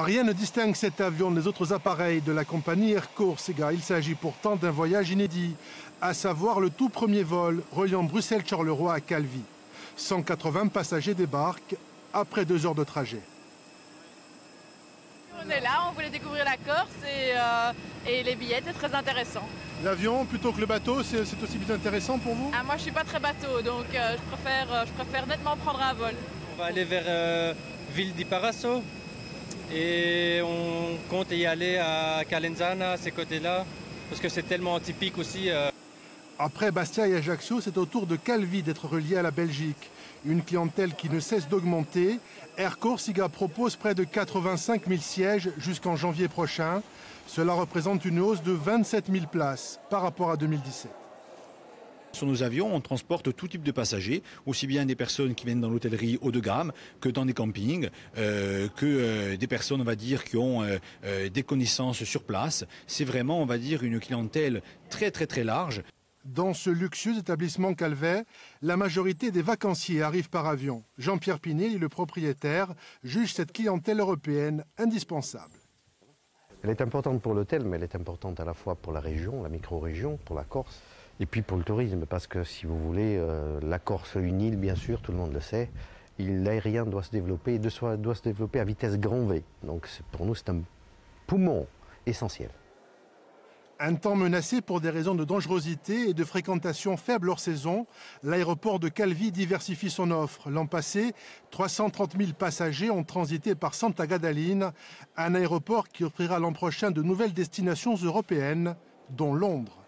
Rien ne distingue cet avion des autres appareils de la compagnie Air Corsica. Il s'agit pourtant d'un voyage inédit, à savoir le tout premier vol reliant Bruxelles-Charleroi à Calvi. 180 passagers débarquent après deux heures de trajet. On est là, on voulait découvrir la Corse et, euh, et les billets étaient très intéressants. L'avion plutôt que le bateau, c'est aussi bien intéressant pour vous? Ah, Moi je suis pas très bateau, donc euh, je, préfère, euh, je préfère nettement prendre un vol. On va aller vers Ville di Parasso et on compte y aller à Calenzana, ces côtés-là, parce que c'est tellement typique aussi. Après Bastia et Ajaccio, c'est au tour de Calvi d'être relié à la Belgique. Une clientèle qui ne cesse d'augmenter. Air Corsica propose près de 85 000 sièges jusqu'en janvier prochain. Cela représente une hausse de 27 000 places par rapport à 2017. Sur nos avions, on transporte tout type de passagers, aussi bien des personnes qui viennent dans l'hôtellerie haut de gamme que dans des campings, euh, que euh, des personnes, on va dire, qui ont euh, des connaissances sur place. C'est vraiment, on va dire, une clientèle très très très large. Dans ce luxueux établissement Calvet, la majorité des vacanciers arrivent par avion. Jean-Pierre Pinet, le propriétaire, juge cette clientèle européenne indispensable. Elle est importante pour l'hôtel, mais elle est importante à la fois pour la région, la micro-région, pour la Corse, et puis pour le tourisme, parce que si vous voulez, euh, la Corse, une île, bien sûr, tout le monde le sait, l'aérien doit se développer, doit se développer à vitesse grand V. Donc pour nous, c'est un poumon essentiel. Un temps menacé pour des raisons de dangerosité et de fréquentation faible hors saison, l'aéroport de Calvi diversifie son offre. L'an passé, 330 000 passagers ont transité par Santa Gadaline, un aéroport qui offrira l'an prochain de nouvelles destinations européennes, dont Londres.